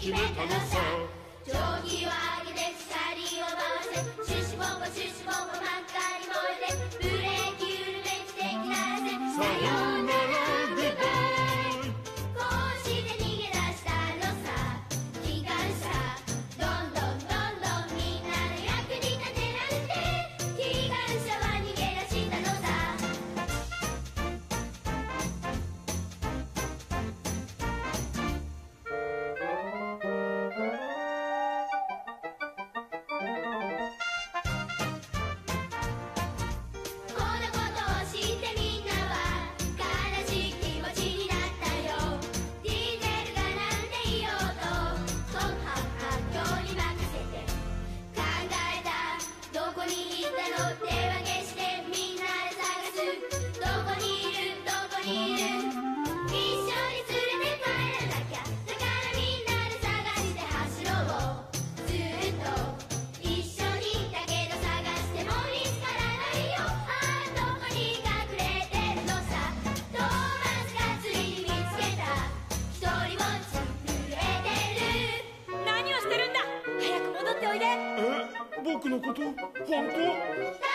決めたのさ。定規を上げて鎖をせ。シュシュポポシュシュポポまったり燃えて。ブレーキ緩めてきならせ。さよ很多，很多。